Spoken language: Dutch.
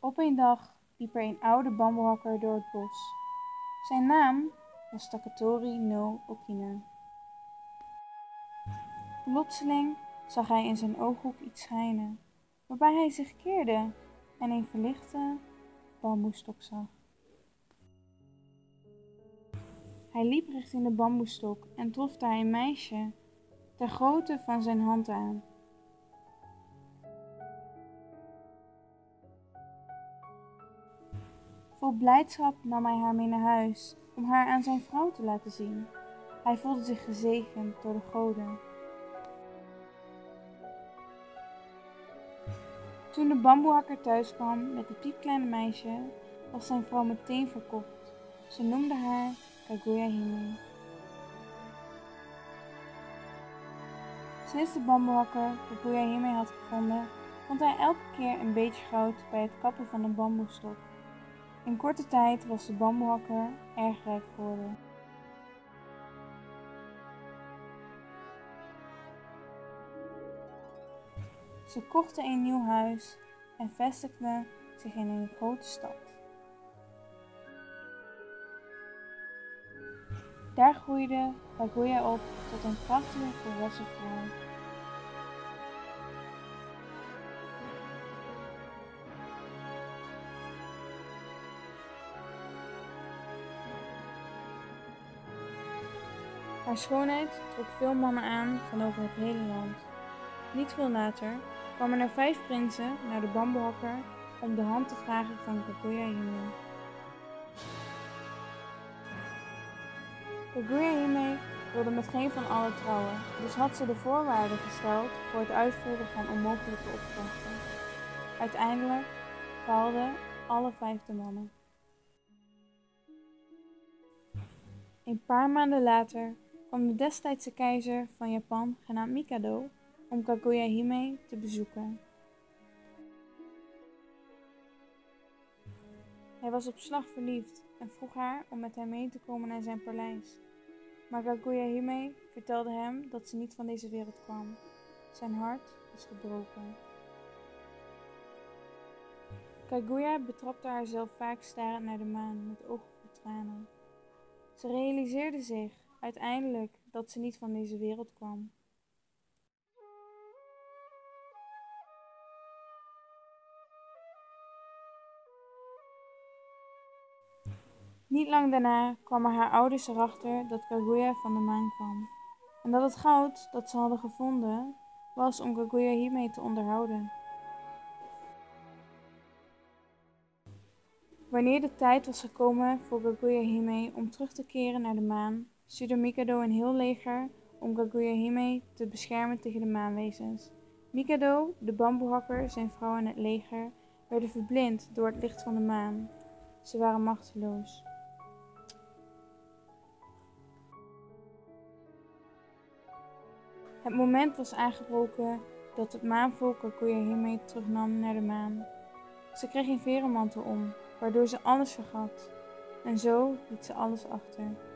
Op een dag liep er een oude bamboehakker door het bos. Zijn naam was Takatori no Okina. Plotseling zag hij in zijn ooghoek iets schijnen, waarbij hij zich keerde en een verlichte bamboestok zag. Hij liep richting de bamboestok en trof daar een meisje ter grootte van zijn hand aan. Vol blijdschap nam hij haar mee naar huis om haar aan zijn vrouw te laten zien. Hij voelde zich gezegend door de goden. Toen de bamboehakker thuis kwam met het piepkleine meisje, was zijn vrouw meteen verkocht. Ze noemde haar Kaguya Hime. Sinds de bamboehakker Kaguya Hime had gevonden, vond hij elke keer een beetje goud bij het kappen van een bamboestok. In korte tijd was de bamboehakker erg rijk geworden. Ze kochten een nieuw huis en vestigden zich in een grote stad. Daar groeide Kaguya op tot een prachtige volwassen vrouw. Haar schoonheid trok veel mannen aan van over het hele land. Niet veel later kwamen er vijf prinsen naar de bamboehakker om de hand te vragen van Kaguya Hime. Kaguya Hime wilde met geen van allen trouwen, dus had ze de voorwaarden gesteld voor het uitvoeren van onmogelijke opdrachten. Uiteindelijk faalden alle vijf de mannen. Een paar maanden later kwam de destijdse keizer van Japan, genaamd Mikado, om Kaguya Hime te bezoeken. Hij was op slag verliefd en vroeg haar om met hem mee te komen naar zijn paleis. Maar Kaguya Hime vertelde hem dat ze niet van deze wereld kwam. Zijn hart was gebroken. Kaguya betrapte haarzelf vaak starend naar de maan met ogen vol tranen. Ze realiseerde zich uiteindelijk dat ze niet van deze wereld kwam. Niet lang daarna kwamen haar ouders erachter dat Kaguya van de maan kwam. En dat het goud dat ze hadden gevonden was om Kaguya hiermee te onderhouden. Wanneer de tijd was gekomen voor Kaguya Hime om terug te keren naar de maan, stuurde Mikado een heel leger om Kaguya Hime te beschermen tegen de maanwezens. Mikado, de bamboehakker, zijn vrouw en het leger werden verblind door het licht van de maan. Ze waren machteloos. Het moment was aangebroken dat het maanvolk Kaguya Hime terugnam naar de maan. Ze kreeg een verenmantel om, waardoor ze alles vergat. En zo liet ze alles achter.